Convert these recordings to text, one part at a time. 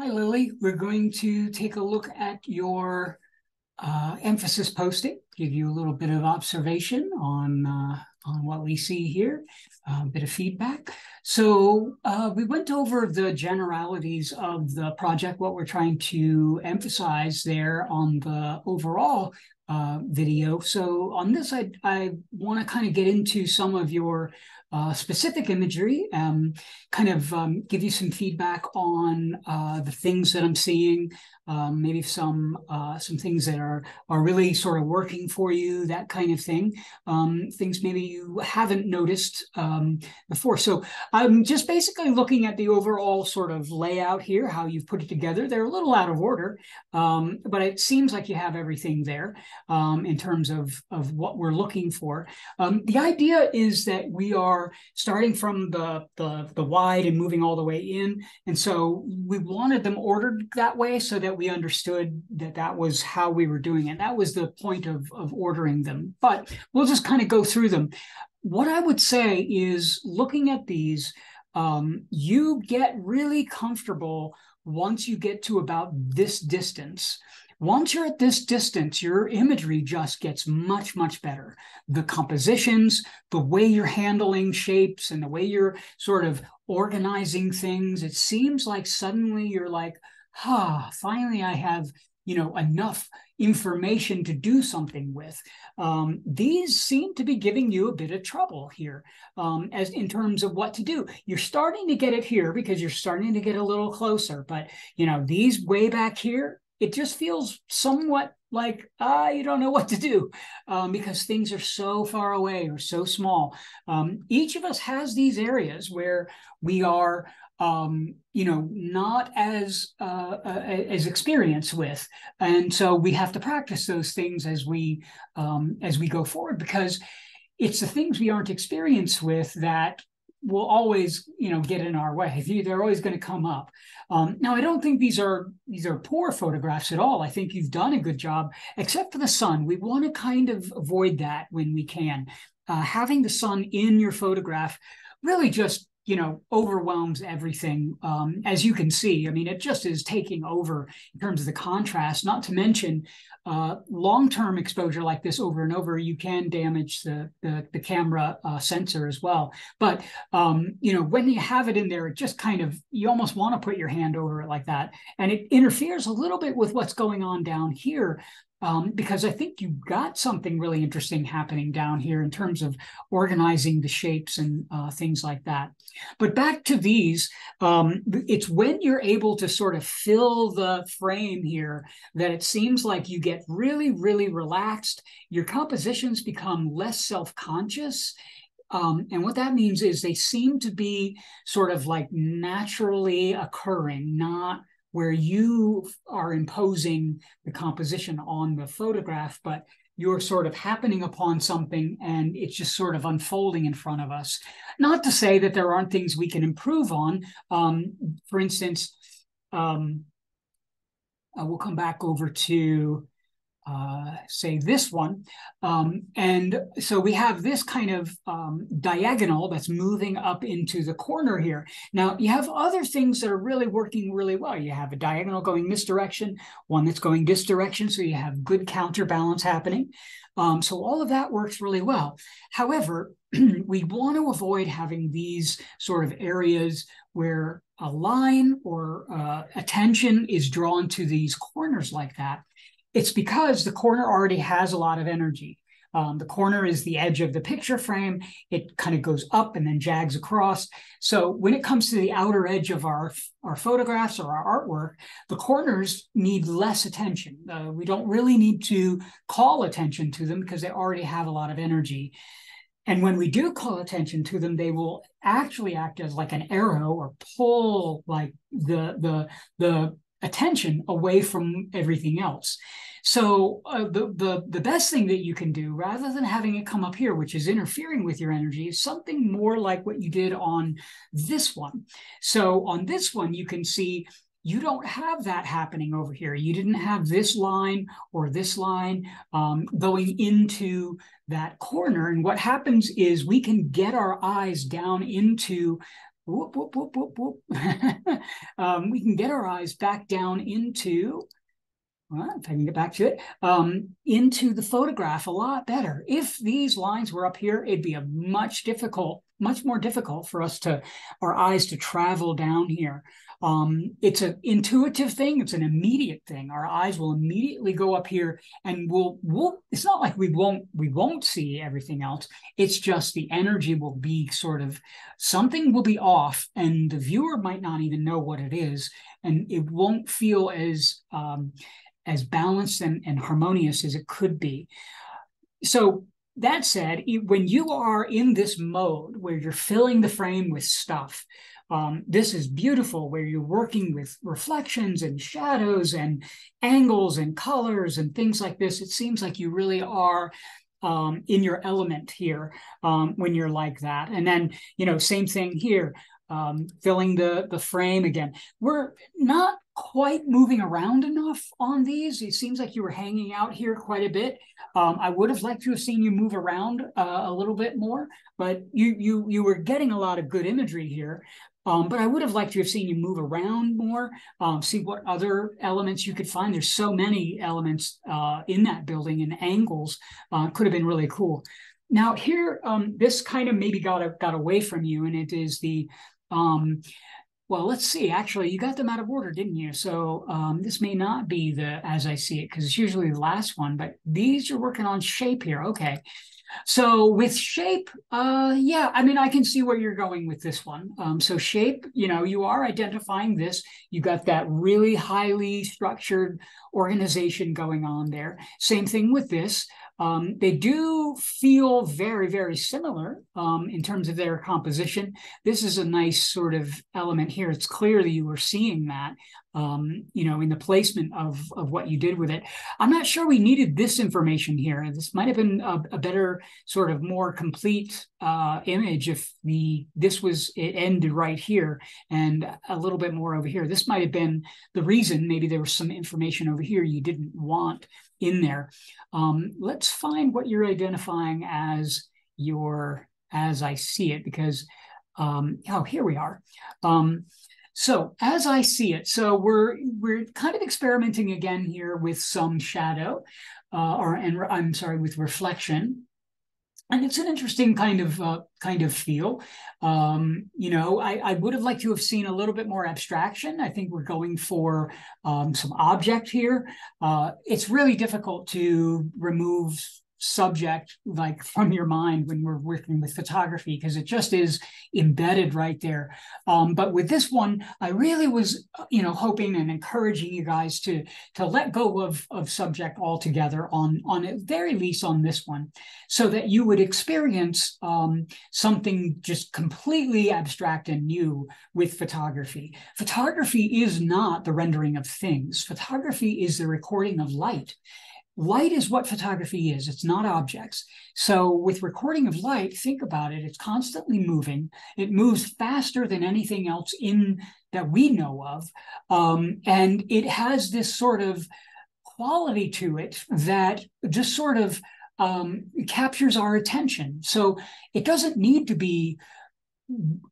Hi, Lily. We're going to take a look at your uh, emphasis posting, give you a little bit of observation on uh, on what we see here, a bit of feedback. So uh, we went over the generalities of the project, what we're trying to emphasize there on the overall uh, video. So on this, I, I want to kind of get into some of your uh, specific imagery, um, kind of um, give you some feedback on uh, the things that I'm seeing, um, maybe some uh, some things that are are really sort of working for you, that kind of thing. Um, things maybe you haven't noticed um, before. So I'm just basically looking at the overall sort of layout here, how you've put it together. They're a little out of order, um, but it seems like you have everything there in terms of of what we're looking for. the idea is that we are are starting from the, the, the wide and moving all the way in. And so we wanted them ordered that way so that we understood that that was how we were doing it. And that was the point of, of ordering them. But we'll just kind of go through them. What I would say is looking at these, um, you get really comfortable once you get to about this distance once you're at this distance, your imagery just gets much, much better. The compositions, the way you're handling shapes, and the way you're sort of organizing things, it seems like suddenly you're like, ah, finally I have you know enough information to do something with um, these seem to be giving you a bit of trouble here um, as in terms of what to do you're starting to get it here because you're starting to get a little closer but you know these way back here it just feels somewhat like ah, you don't know what to do um, because things are so far away or so small. Um, each of us has these areas where we are, um, you know, not as uh, uh, as experienced with, and so we have to practice those things as we um, as we go forward because it's the things we aren't experienced with that will always you know get in our way. They're always going to come up. Um, now i don't think these are these are poor photographs at all. I think you've done a good job except for the sun. We want to kind of avoid that when we can. Uh, having the sun in your photograph really just you know overwhelms everything um, as you can see. I mean it just is taking over in terms of the contrast not to mention uh, long-term exposure like this over and over you can damage the the, the camera uh, sensor as well. But um, you know when you have it in there it just kind of you almost want to put your hand over it like that. And it interferes a little bit with what's going on down here um, because I think you've got something really interesting happening down here in terms of organizing the shapes and uh, things like that. But back to these, um, it's when you're able to sort of fill the frame here that it seems like you get really, really relaxed. Your compositions become less self conscious. Um, and what that means is they seem to be sort of like naturally occurring, not where you are imposing the composition on the photograph, but you're sort of happening upon something and it's just sort of unfolding in front of us. Not to say that there aren't things we can improve on. Um, for instance, um, uh, we'll come back over to uh, say this one. Um, and so we have this kind of um, diagonal that's moving up into the corner here. Now you have other things that are really working really well. You have a diagonal going this direction, one that's going this direction. So you have good counterbalance happening. Um, so all of that works really well. However, we want to avoid having these sort of areas where a line or uh, attention is drawn to these corners like that it's because the corner already has a lot of energy. Um, the corner is the edge of the picture frame. It kind of goes up and then jags across. So when it comes to the outer edge of our, our photographs or our artwork, the corners need less attention. Uh, we don't really need to call attention to them because they already have a lot of energy. And when we do call attention to them, they will actually act as like an arrow or pull like the the the attention away from everything else. So uh, the, the the best thing that you can do, rather than having it come up here, which is interfering with your energy, is something more like what you did on this one. So on this one, you can see you don't have that happening over here. You didn't have this line or this line um, going into that corner. And what happens is we can get our eyes down into whoop, whoop, whoop, whoop, whoop. um, we can get our eyes back down into, well, if I can get back to it, um, into the photograph a lot better. If these lines were up here, it'd be a much difficult, much more difficult for us to, our eyes to travel down here. Um, it's an intuitive thing. It's an immediate thing. Our eyes will immediately go up here, and we'll we'll. It's not like we won't we won't see everything else. It's just the energy will be sort of something will be off, and the viewer might not even know what it is, and it won't feel as um, as balanced and, and harmonious as it could be. So that said, when you are in this mode where you're filling the frame with stuff, um, this is beautiful where you're working with reflections and shadows and angles and colors and things like this. It seems like you really are um, in your element here um, when you're like that. And then, you know, same thing here, um, filling the, the frame again. We're not quite moving around enough on these. It seems like you were hanging out here quite a bit. Um, I would have liked to have seen you move around uh, a little bit more, but you you you were getting a lot of good imagery here. Um, but I would have liked to have seen you move around more, um, see what other elements you could find. There's so many elements uh, in that building and angles. Uh, could have been really cool. Now here, um, this kind of maybe got got away from you, and it is the um, well, let's see. Actually, you got them out of order, didn't you? So um, this may not be the as I see it because it's usually the last one. But these you're working on shape here. Okay. So with shape, uh, yeah, I mean, I can see where you're going with this one. Um, so shape, you know, you are identifying this. You got that really highly structured organization going on there. Same thing with this. Um, they do feel very, very similar um, in terms of their composition. This is a nice sort of element here. It's clear that you were seeing that, um, you know, in the placement of, of what you did with it. I'm not sure we needed this information here. This might have been a, a better, sort of more complete uh, image if the this was it ended right here and a little bit more over here. This might have been the reason. Maybe there was some information over here you didn't want in there. Um, let's find what you're identifying as your, as I see it, because, um, oh, here we are. Um, so as I see it, so we're we're kind of experimenting again here with some shadow, uh, or and I'm sorry, with reflection and it's an interesting kind of uh, kind of feel. Um, you know, I, I, would have liked to have seen a little bit more abstraction. I think we're going for um, some object here. Uh, it's really difficult to remove subject like from your mind when we're working with photography because it just is embedded right there. Um, but with this one i really was you know hoping and encouraging you guys to to let go of of subject altogether on on at very least on this one so that you would experience um, something just completely abstract and new with photography. Photography is not the rendering of things. Photography is the recording of light light is what photography is. It's not objects. So with recording of light think about it. It's constantly moving. It moves faster than anything else in that we know of. Um, and it has this sort of quality to it that just sort of um, captures our attention. So it doesn't need to be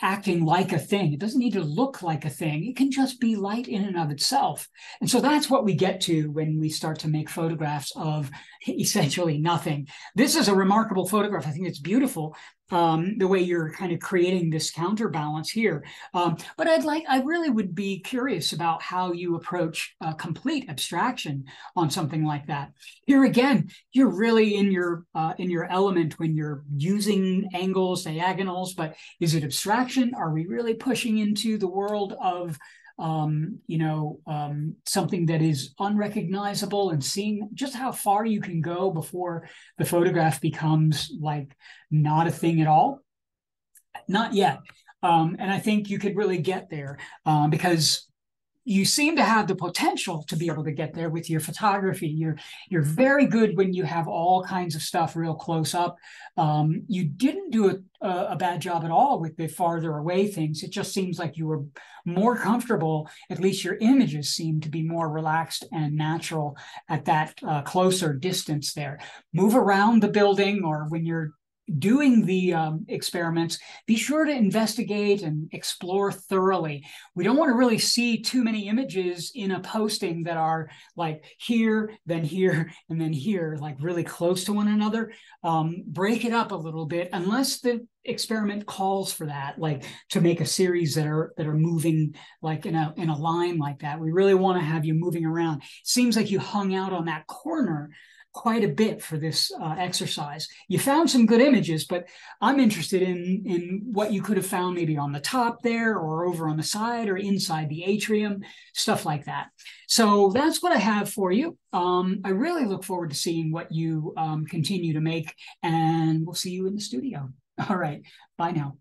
acting like a thing. It doesn't need to look like a thing. It can just be light in and of itself. And so that's what we get to when we start to make photographs of essentially nothing. This is a remarkable photograph. I think it's beautiful um, the way you're kind of creating this counterbalance here. Um, but I'd like, I really would be curious about how you approach complete abstraction on something like that. Here again, you're really in your uh, in your element when you're using angles, diagonals. But is it abstraction? Are we really pushing into the world of um, you know, um, something that is unrecognizable and seeing just how far you can go before the photograph becomes like not a thing at all. Not yet. Um, and I think you could really get there uh, because you seem to have the potential to be able to get there with your photography. You're you're very good when you have all kinds of stuff real close up. Um, you didn't do a, a, bad job at all with the farther away things. It just seems like you were more comfortable. At least your images seem to be more relaxed and natural at that uh, closer distance there. Move around the building, or when you're doing the um, experiments, be sure to investigate and explore thoroughly. We don't want to really see too many images in a posting that are like here, then here, and then here, like really close to one another. Um, break it up a little bit, unless the experiment calls for that, like to make a series that are that are moving like in a in a line like that. We really want to have you moving around. Seems like you hung out on that corner quite a bit for this uh, exercise. You found some good images, but I'm interested in in what you could have found maybe on the top there or over on the side or inside the atrium, stuff like that. So that's what I have for you. Um, I really look forward to seeing what you um, continue to make, and we'll see you in the studio. All right. Bye now.